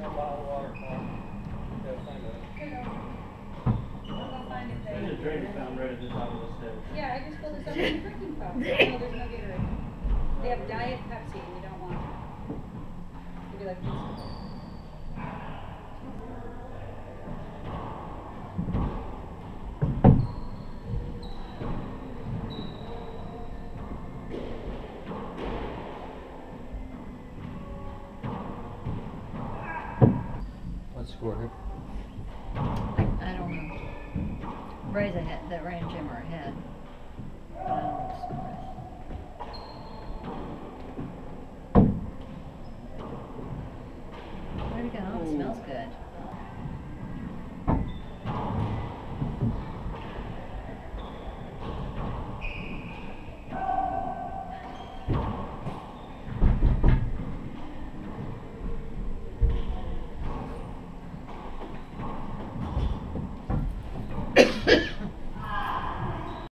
more bottled to find a drink found right at the top of the. Yeah, I just pulled this up in the drinking cup. No, there's no Gatorade. They have Diet Pepsi and you don't want it. You'd be like, Go ahead. I, I don't know. Ray's a that ran Jim are ahead. Where'd it go? Oh, it smells oh. good.